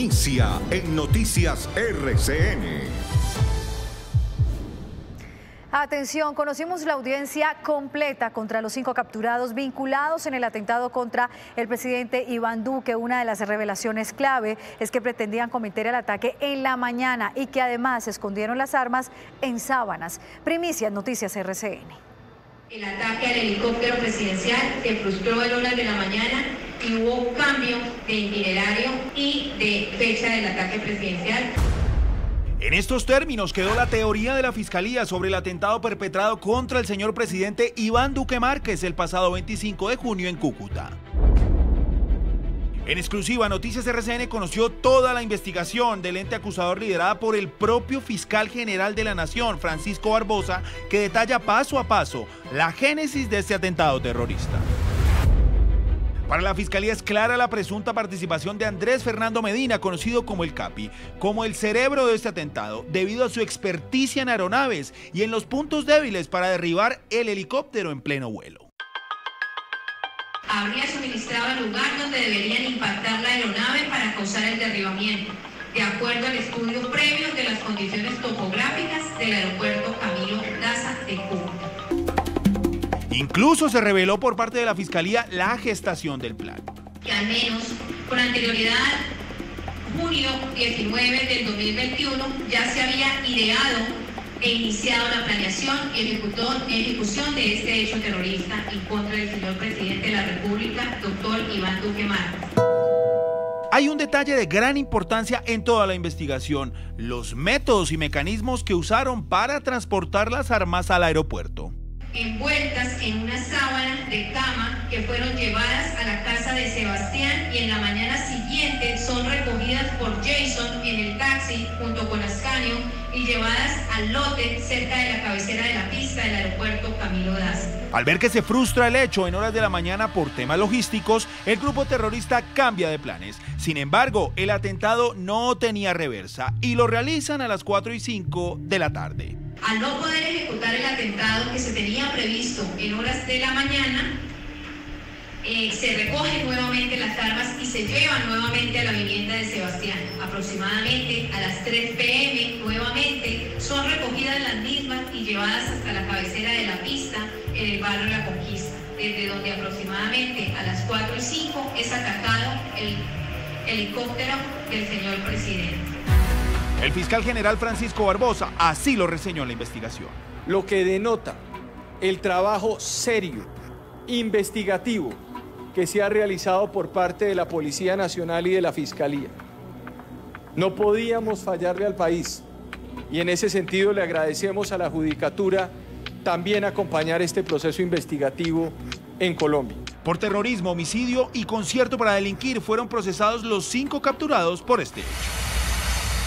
Primicia en Noticias RCN. Atención, conocimos la audiencia completa contra los cinco capturados vinculados en el atentado contra el presidente Iván Duque. Una de las revelaciones clave es que pretendían cometer el ataque en la mañana y que además escondieron las armas en sábanas. Primicia Noticias RCN. El ataque al helicóptero presidencial se frustró en horas de la mañana y hubo cambio de itinerario y de fecha del ataque presidencial. En estos términos quedó la teoría de la Fiscalía sobre el atentado perpetrado contra el señor presidente Iván Duque Márquez el pasado 25 de junio en Cúcuta. En exclusiva, Noticias RCN conoció toda la investigación del ente acusador liderada por el propio fiscal general de la Nación, Francisco Barbosa, que detalla paso a paso la génesis de este atentado terrorista. Para la Fiscalía es clara la presunta participación de Andrés Fernando Medina, conocido como el Capi, como el cerebro de este atentado, debido a su experticia en aeronaves y en los puntos débiles para derribar el helicóptero en pleno vuelo. Habría suministrado el lugar donde deberían impactar la aeronave para causar el derribamiento, de acuerdo al estudio previo de las condiciones topográficas del aeropuerto Incluso se reveló por parte de la Fiscalía la gestación del plan. Que al menos con anterioridad, junio 19 del 2021, ya se había ideado e iniciado la planeación y ejecución de este hecho terrorista en contra del señor presidente de la República, doctor Iván Duque Márquez. Hay un detalle de gran importancia en toda la investigación, los métodos y mecanismos que usaron para transportar las armas al aeropuerto envueltas en una sábana de cama que fueron llevadas a la casa de Sebastián y en la mañana siguiente son recogidas por Jason en el taxi junto con Ascanio y llevadas al lote cerca de la cabecera de la pista del aeropuerto Camilo Das. Al ver que se frustra el hecho en horas de la mañana por temas logísticos, el grupo terrorista cambia de planes. Sin embargo, el atentado no tenía reversa y lo realizan a las 4 y 5 de la tarde. Al no poder ejecutar el atentado que se tenía previsto en horas de la mañana, eh, se recogen nuevamente las armas y se llevan nuevamente a la vivienda de Sebastián. Aproximadamente a las 3 pm nuevamente son recogidas las mismas y llevadas hasta la cabecera de la pista en el barrio La Conquista, desde donde aproximadamente a las 4 y 5 es atacado el helicóptero del señor presidente. El fiscal general Francisco Barbosa así lo reseñó en la investigación. Lo que denota el trabajo serio, investigativo, que se ha realizado por parte de la Policía Nacional y de la Fiscalía. No podíamos fallarle al país y en ese sentido le agradecemos a la Judicatura también acompañar este proceso investigativo en Colombia. Por terrorismo, homicidio y concierto para delinquir fueron procesados los cinco capturados por este hecho.